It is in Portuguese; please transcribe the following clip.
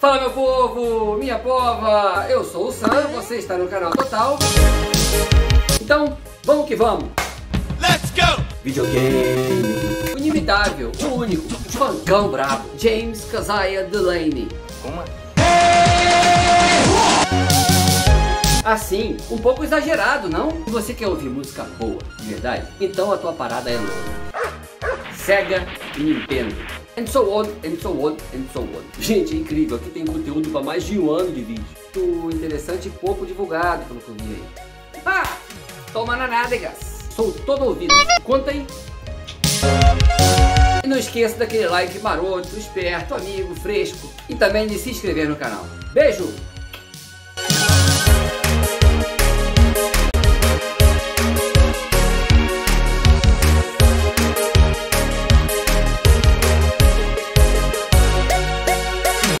Fala meu povo, minha pova, eu sou o Sam, você está no canal Total. Então, vamos que vamos. Let's go! Videogame. O inimitável, o único, o fancão brabo, James Kazaya Delaney. Como? Assim, um pouco exagerado, não? Se você quer ouvir música boa, de verdade, então a tua parada é louca. Sega e Nintendo. And so on, and so on, and so on. Gente, é incrível, aqui tem conteúdo para mais de um ano de vídeo. Muito interessante e pouco divulgado, pelo que eu vi aí. Ah, toma na nádegas. Sou todo ouvido. Conta aí. E não esqueça daquele like maroto, esperto, amigo, fresco. E também de se inscrever no canal. Beijo!